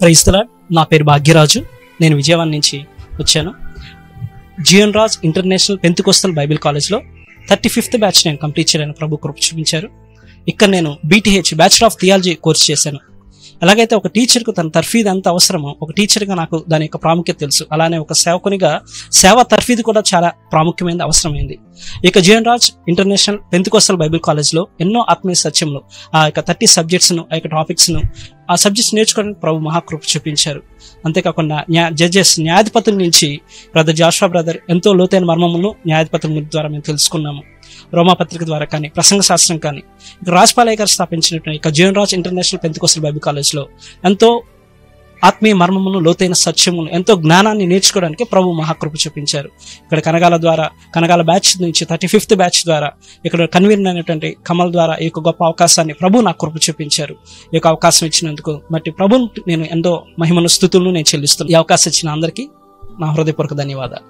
క్రైస్తల నా పేరు భాగ్యరాజు. నేను విజయవాడ నుంచి వచ్చాను. Jeevan Raj international Pentecostal Bible కాలేజ్లో థర్టీ ఫిఫ్త్ బ్యాచ్ నేను కంప్లీట్ చేయడానికి ప్రభు కృప చూపించారు. ఇక్కడ నేను BTH bachelor of theology course చేశాను. ఎలాగైతే ఒక టీచర్కు తన తర్ఫీదు ఎంత అవసరమో ఒక టీచర్గా నాకు దాని యొక్క ప్రాముఖ్యత తెలుసు. అలానే ఒక సేవకునిగా సేవ తర్ఫీదు కూడా చాలా ప్రాముఖ్యమైనది అవసరమైంది. ఇక Jeevan Raj international Pentecostal Bible కాలేజ్లో ఎన్నో ఆత్మీయ సత్యంలో ఆ యొక్క థర్టీ సబ్జెక్ట్స్ను ఆ యొక్క టాపిక్స్ను ఆ సబ్జెక్ట్స్ నేర్చుకోవడానికి ప్రభు మహాకృప చూపించారు. అంతేకాకుండా న్యా జడ్జెస్ న్యాయాధిపతుల నుంచి బ్రదర్ జాషువా బ్రదర్ ఎంతో లోతైన మర్మములను న్యాయాధిపతుల ద్వారా మేము తెలుసుకున్నాము. రోమాపత్రిక ద్వారా కానీ ప్రసంగ శాస్త్రం కానీ ఇక రాజ్పాలయ్య గారు స్థాపించినటువంటి Jeevan Raj international Pentecostal Bible కాలేజ్లో ఎంతో ఆత్మీయ మర్మమును లోతైన సత్యమును ఎంతో జ్ఞానాన్ని నేర్చుకోవడానికి ప్రభు మహాకృప చూపించారు. ఇక్కడ కనగాల ద్వారా కనగాల బ్యాచ్ నుంచి థర్టీ ఫిఫ్త్ బ్యాచ్ ద్వారా ఇక్కడ కన్వీనర్ అయినటువంటి కమల్ ద్వారా ఈ యొక్క గొప్ప అవకాశాన్ని ప్రభు నాకు కృప చూపించారు. ఈ యొక్క అవకాశం ఇచ్చినందుకు మట్టి ప్రభు నేను ఎంతో మహిమను స్థుతులను నేను చెల్లిస్తున్నాను. ఈ అవకాశం ఇచ్చిన అందరికీ నా హృదయపూర్వక ధన్యవాదాలు.